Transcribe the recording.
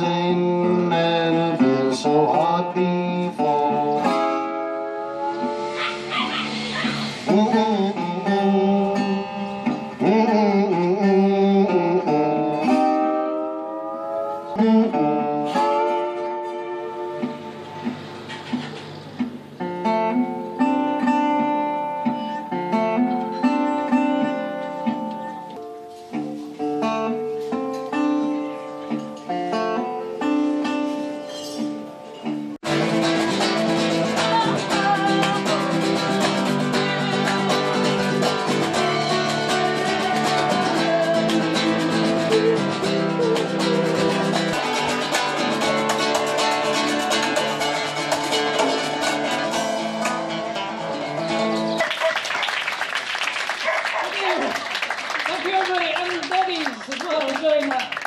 mountain never been so hot before. Mm -mm -mm 我们坐一下。